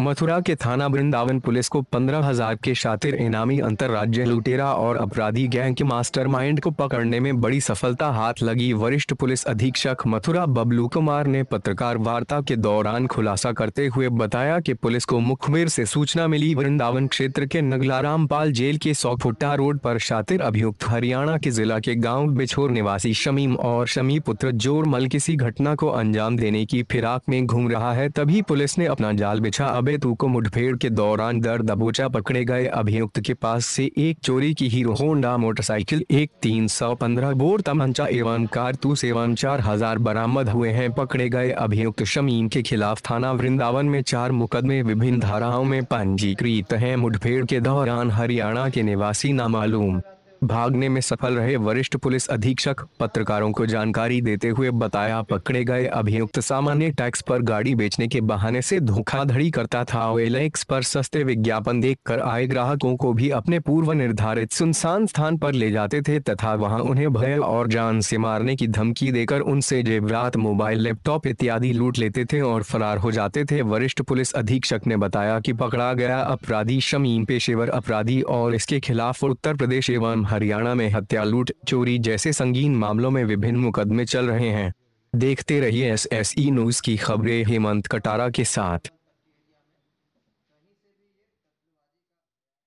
मथुरा के थाना वृंदावन पुलिस को पंद्रह हज़ार के शातिर इनामी अंतर्राज्य लुटेरा और अपराधी गैंग के मास्टरमाइंड को पकड़ने में बड़ी सफलता हाथ लगी वरिष्ठ पुलिस अधीक्षक मथुरा बबलू कुमार ने पत्रकार वार्ता के दौरान खुलासा करते हुए बताया कि पुलिस को मुखबिर से सूचना मिली। वृंदावन क्षेत्र के नगलाराम पाल जेल के सौ फुट्टा रोड पर शातिर अभियुक्त हरियाणा के जिला के गाँव बिछोर निवासी शमीम और शमी पुत्र जोरमल किसी घटना को अंजाम देने की फिराक में घूम रहा है, तभी पुलिस ने अपना जाल बिछा। अबेतू को मुठभेड़ के दौरान दर दबोचा पकड़े गए अभियुक्त के पास से एक चोरी की हीरो होंडा मोटरसाइकिल, एक तीन सौ पंद्रह बोर तमंचा एवं कारतूस एवं चार हज़ार बरामद हुए हैं। पकड़े गए अभियुक्त शमीम के खिलाफ थाना वृंदावन में चार मुकदमे विभिन्न धाराओं में पंजीकृत हैं। मुठभेड़ के दौरान हरियाणा के निवासी नामालूम भागने में सफल रहे वरिष्ठ पुलिस अधीक्षक, पत्रकारों को जानकारी देते हुए बताया, पकड़े गए अभियुक्त सामान्य टैक्स पर गाड़ी बेचने के बहाने से धोखाधड़ी करता था। ओएलएक्स पर सस्ते विज्ञापन देखकर आए ग्राहकों को भी अपने पूर्व निर्धारित सुनसान स्थान पर ले जाते थे तथा वहाँ उन्हें भय और जान से मारने की धमकी देकर उनसे जेवरात, मोबाइल, लैपटॉप इत्यादि लूट लेते थे और फरार हो जाते थे। वरिष्ठ पुलिस अधीक्षक ने बताया की पकड़ा गया अपराधी शमीम, पेशेवर अपराधी और इसके खिलाफ उत्तर प्रदेश एवं हरियाणा में हत्या, लूट, चोरी जैसे संगीन मामलों में विभिन्न मुकदमे चल रहे हैं। देखते रहिए एस एस ई न्यूज़ की खबरें हेमंत कटारा के साथ।